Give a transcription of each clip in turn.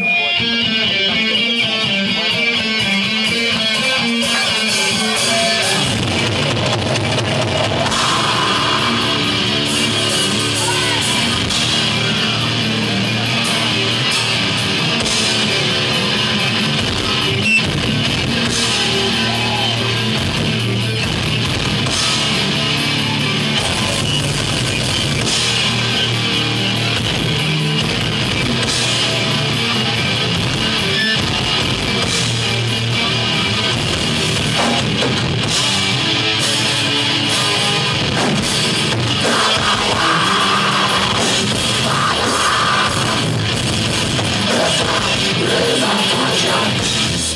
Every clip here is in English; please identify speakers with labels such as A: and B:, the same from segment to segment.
A: Before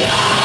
A: Yeah!